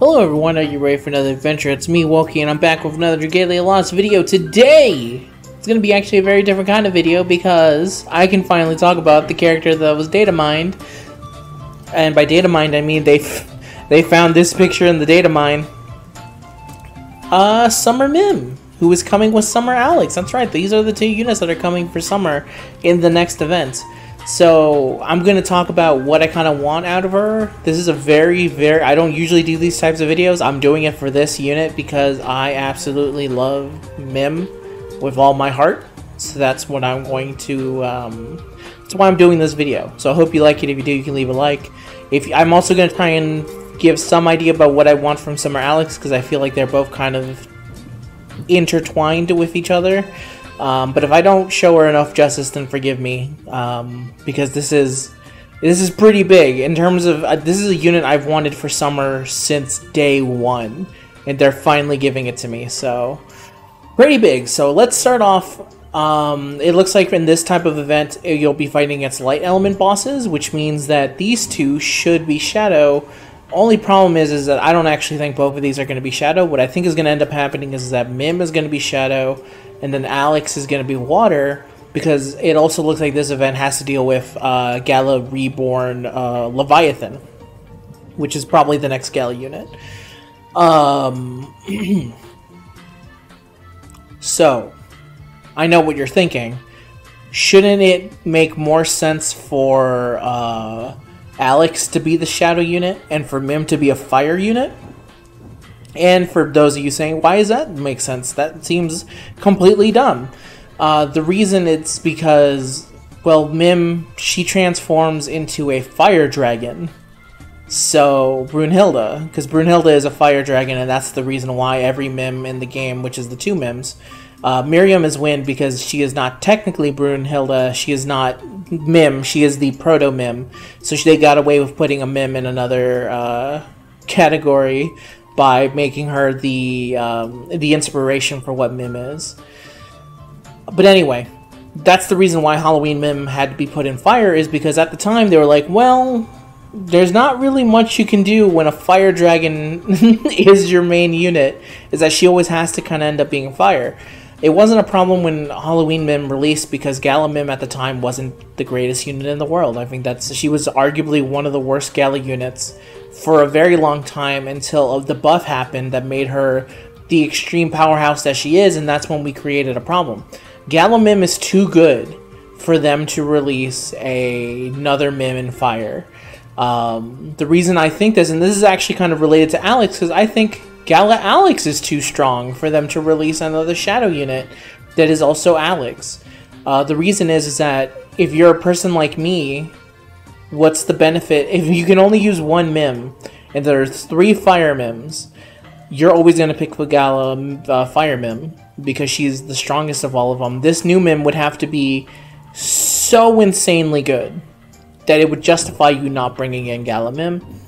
Hello everyone, are you ready for another adventure? It's me, Wokey, and I'm back with another Dragalia Lost video. Today, it's to be actually a very different kind of video because I can finally talk about the character that was data mined. And by data mined, I mean they they found this picture in the data mine. Uh, Summer Mym, who is coming with Summer Alex. That's right, these are the two units that are coming for Summer in the next event. So I'm to talk about what I kind of want out of her. This is a very, very... I don't usually do these types of videos. I'm doing it for this unit because I absolutely love Mym with all my heart. So that's what I'm going to... Um, that's why I'm doing this video. So I hope you like it. If you do, you can leave a like. If I'm also to try and give some idea about what I want from Summer Alex because I feel like they're both kind of intertwined with each other. Um, but if I don't show her enough justice, then forgive me, um, because this is this is pretty big in terms of uh, this is a unit I've wanted for summer since day one, and they're finally giving it to me. So pretty big. So let's start off. Um, it looks like in this type of event, you'll be fighting against light element bosses, which means that these two should be shadow. Only problem is, is that I don't actually think both of these are going to be shadow. What I think is going to end up happening is that Mym is going to be shadow, and then Alex is going to be water because it also looks like this event has to deal with uh, Gala Reborn uh, Leviathan, which is probably the next Gala unit. Um, so, I know what you're thinking. Shouldn't it make more sense for uh, Alex to be the Shadow unit and for Mym to be a Fire unit? And for those of you saying, why does that make sense? That seems completely dumb. Uh, the reason it's because, well, Mym, she transforms into a fire dragon. So, Brunhilda, because Brunhilda is a fire dragon, and that's the reason why every Mym in the game, which is the two Myms, uh, Miriam is Wind because she is not technically Brunhilda, she is not Mym, she is the proto Mym. So they got away with putting a Mym in another uh, category by making her the um, the inspiration for what Mym is. But anyway, that's the reason why Halloween Mym had to be put in fire is because at the time they were like, well, there's not really much you can do when a fire dragon is your main unit. Is that she always has to kind of end up being fire. It wasn't a problem when Halloween Mym released because Gala Mym at the time wasn't the greatest unit in the world. I think that's she was arguably one of the worst Gala units for a very long time until the buff happened that made her the extreme powerhouse that she is, and that's when we created a problem. Gala Mym is too good for them to release a, another Mym in Fire. Um, the reason I think this, and this is actually kind of related to Alex, because I think Gala Alex is too strong for them to release another Shadow unit that is also Alex. Uh, the reason is, is that if you're a person like me what's the benefit if you can only use one mym and there's three fire myms you're always going to pick Fagala uh, Fire Mym because she's the strongest of all of them. This new Mym would have to be so insanely good that it would justify you not bringing in Gala Mym.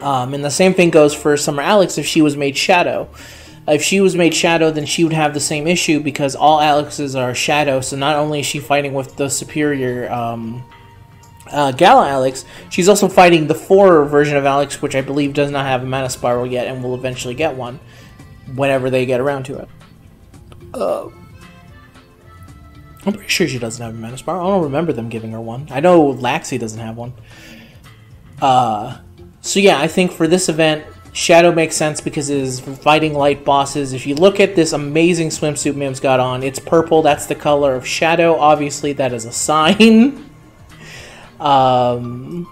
Um, and the same thing goes for Summer Alex if she was made Shadow. If she was made Shadow, then she would have the same issue because all Alexes are Shadow, so not only is she fighting with the superior um, uh, Gala Alex, she's also fighting the 4 version of Alex, which I believe does not have a mana spiral yet and will eventually get one whenever they get around to it. Uh, I'm pretty sure she doesn't have a mana spiral. I don't remember them giving her one. I know Laxi doesn't have one. Uh, so yeah, I think for this event, Shadow makes sense because it is fighting light bosses. If you look at this amazing swimsuit Mym's got on, it's purple. That's the color of Shadow. Obviously, that is a sign. Um,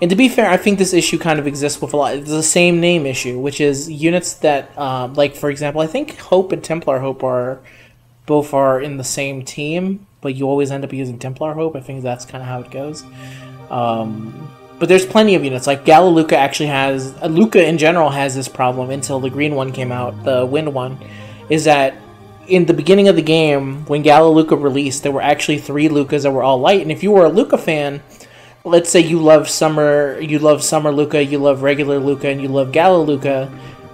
and to be fair, I think this issue kind of exists with a lot. It's the same name issue, which is units that, um, like for example, I think Hope and Templar Hope are both are in the same team, but you always end up using Templar Hope. I think that's kind of how it goes. Um, but there's plenty of units. Like Gala Luca actually has uh, Luca in general has this problem until the green one came out, the Wind one, is that in the beginning of the game when Gala Luca released, there were actually three Lucas that were all light, and if you were a Luca fan let's say you love summer, you love summer Luca, you love regular Luca, and you love Gala Luca,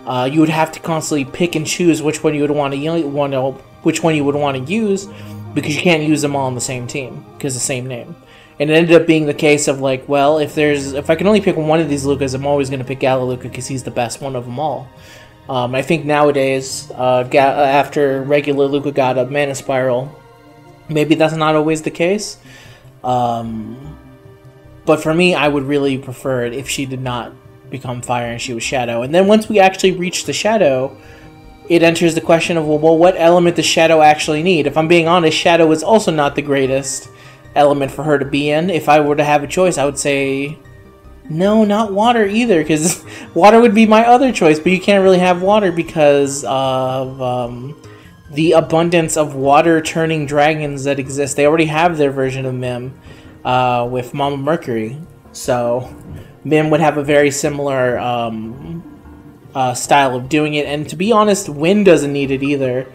uh, you would have to constantly pick and choose which one you would want to want to which one you would want to use because you can't use them all on the same team because the same name. And it ended up being the case of like, well, if there's if I can only pick one of these Lucas, I'm always going to pick Gala Luca because he's the best one of them all. Um, I think nowadays, uh, Ga- uh, after regular Luca got a Mana Spiral, maybe that's not always the case. Um, but for me, I would really prefer it if she did not become Fire and she was Shadow. And then once we actually reach the Shadow, it enters the question of well, well, what element does Shadow actually need? If I'm being honest, Shadow is also not the greatest element for her to be in. If I were to have a choice, I would say no, not water either, because water would be my other choice. But you can't really have water because of um, the abundance of water turning dragons that exist. They already have their version of Mym uh, with Mama Mercury, so Mym would have a very similar um, uh, style of doing it. And to be honest, Wind doesn't need it either.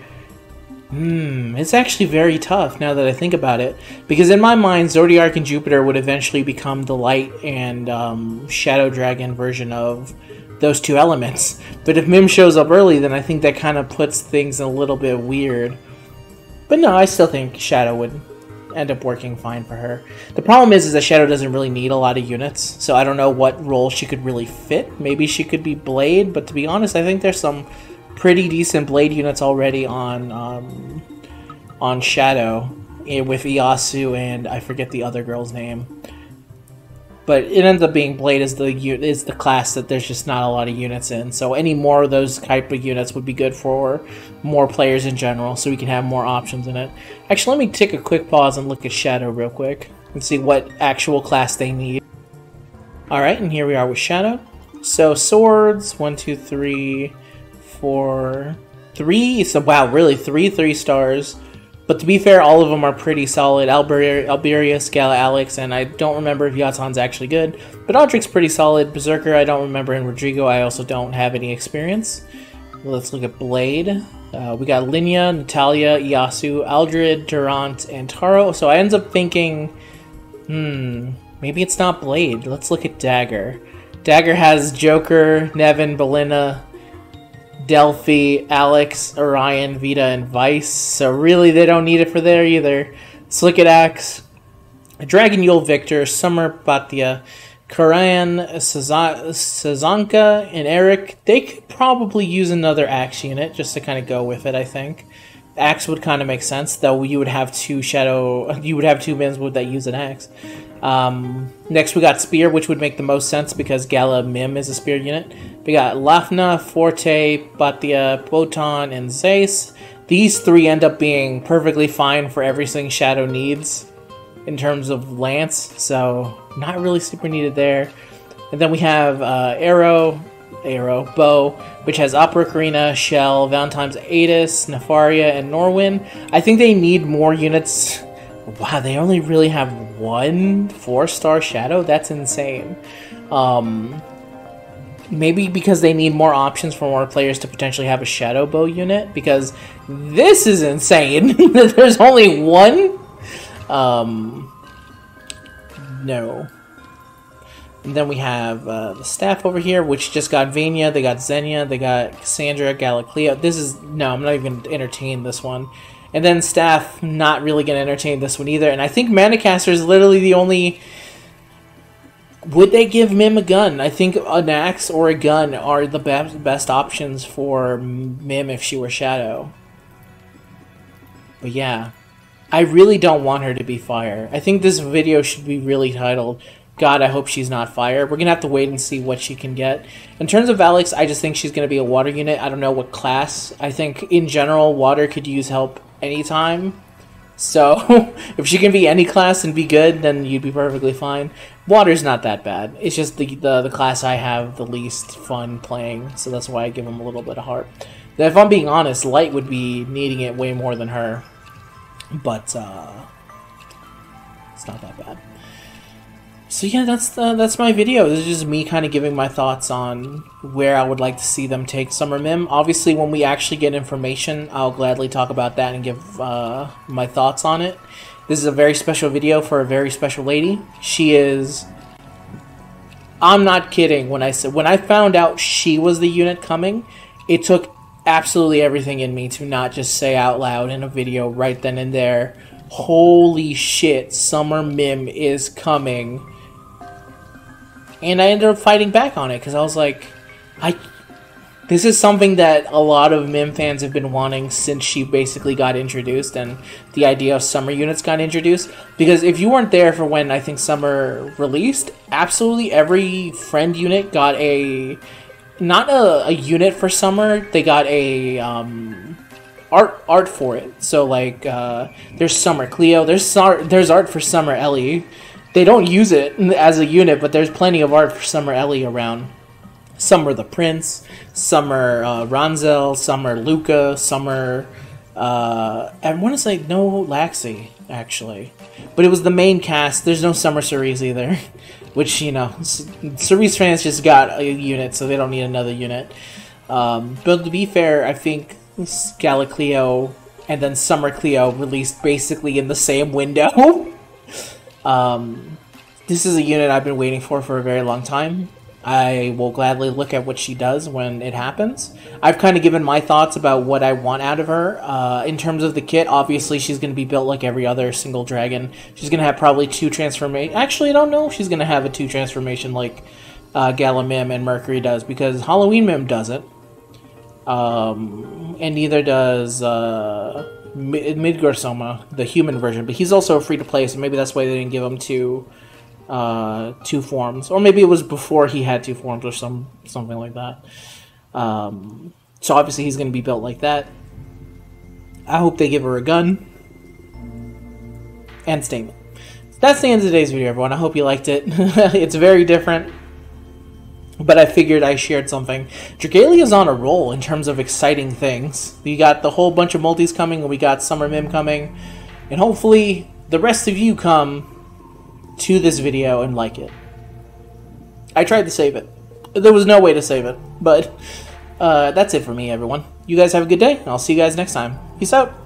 Hmm, it's actually very tough now that I think about it. Because in my mind, Zodiark and Jupiter would eventually become the light and um, shadow dragon version of those two elements. But if Mym shows up early, then I think that kind of puts things a little bit weird. But no, I still think Shadow would end up working fine for her. The problem is, is that Shadow doesn't really need a lot of units, so I don't know what role she could really fit. Maybe she could be Blade, but to be honest, I think there's some pretty decent blade units already on um, on Shadow eh, with Ieyasu and I forget the other girl's name. But it ends up being Blade is the is the class that there's just not a lot of units in. So any more of those type of units would be good for more players in general, so we can have more options in it. Actually, let me take a quick pause and look at Shadow real quick and see what actual class they need. All right, and here we are with Shadow. So swords, one, two, three, four, three. So wow, really three three stars. But to be fair, all of them are pretty solid. Alber- Alberius, Alex, and I don't remember if Yaton's actually good. But Aldrich's pretty solid. Berserker, I don't remember. And Rodrigo, I also don't have any experience. Let's look at Blade. Uh, we got Linnea, Natalia, Yasu, Aldred, Durant, and Taro. So I ends up thinking, hmm, maybe it's not Blade. Let's look at Dagger. Dagger has Joker, Nevin, Belina, Delphi, Alex, Orion, Vida, and Vice. So really, they don't need it for there either. Let's at Axe. Dragon Yule Victor, Summer Patia, Karan, Sazanka, and Eric. They could probably use another Axe unit just to kind of go with it, I think. Axe would kind of make sense, though you would have two Shadow... You would have two mins would that use an Axe. Um, next, we got Spear, which would make the most sense because Gala Mym is a Spear unit. We got Lathna, Forte, Patia, Botan, and Zace. These three end up being perfectly fine for everything Shadow needs in terms of Lance, so not really super needed there. And then we have uh, Arrow, Arrow, Bow, which has Opera Karina, Chelle, Valentine's Addis, Nefaria, and Norwin. I think they need more units Wow, they only really have one four-star shadow? That's insane. Um, maybe because they need more options for more players to potentially have a shadow bow unit because this is insane there's only one um no and then we have uh, the staff over here which just got Vania they got Xenia they got Cassandra Galacleo this is no I'm not even going to entertain this one and then staff not really going to entertain this one either. And I think Manacaster is literally the only. Would they give Mym a gun? I think an axe or a gun are the best best options for Mym if she were Shadow. But yeah, I really don't want her to be fire. I think this video should be really titled God, I hope she's not fire. We're gonna have to wait and see what she can get. In terms of Alex, I just think she's gonna be a water unit. I don't know what class. I think in general, water could use help anytime. So if she can be any class and be good, then you'd be perfectly fine. Water's not that bad. It's just the, the, the class I have the least fun playing, so that's why I give them a little bit of heart. If I'm being honest, Light would be needing it way more than her. But, uh, it's not that bad. So yeah, that's the, that's my video. This is just me kind of giving my thoughts on where I would like to see them take Summer Mym. Obviously, when we actually get information, I'll gladly talk about that and give uh, my thoughts on it. This is a very special video for a very special lady. She is... I'm not kidding when I said... When I found out she was the unit coming, it took absolutely everything in me to not just say out loud in a video right then and there holy shit, Summer Mym is coming. And I ended up fighting back on it because I was like, I. This is something that a lot of Mym fans have been wanting since she basically got introduced and the idea of summer units got introduced. Because if you weren't there for when I think summer released, absolutely every friend unit got a not a, a unit for summer. They got a um, art art for it. So like uh, there's Summer Cleo, there's there's art for Summer Ellie. They don't use it as a unit, but there's plenty of art for Summer Ellie around. Summer the Prince, Summer uh, Ranzal, Summer Luca, Summer. Uh, I want to say no Laxi actually, but it was the main cast. There's no Summer Cerise either, which you know Cerise fans just got a unit, so they don't need another unit. Um, but to be fair, I think Galacleo and then Summer Cleo released basically in the same window. um, this is a unit I've been waiting for for a very long time. I will gladly look at what she does when it happens. I've kind of given my thoughts about what I want out of her. Uh, in terms of the kit, obviously she's going to be built like every other single dragon. She's going to have probably two transformation. Actually, I don't know if she's going to have a two transformation like uh, Gala Mym and Mercury does because Halloween Mym doesn't. Um, and neither does uh, Midgardsormr, the human version. But he's also free to play, so maybe that's why they didn't give him two uh, two forms, or maybe it was before he had two forms, or some something like that. Um, so obviously he's going to be built like that. I hope they give her a gun and statement. That's the end of today's video, everyone. I hope you liked it. it's very different but I figured I shared something. Dragalia's on a roll in terms of exciting things. We got the whole bunch of multis coming, and we got Summer Mym coming, and hopefully the rest of you come to this video and like it. I tried to save it. There was no way to save it, but uh, that's it for me, everyone. You guys have a good day, and I'll see you guys next time. Peace out.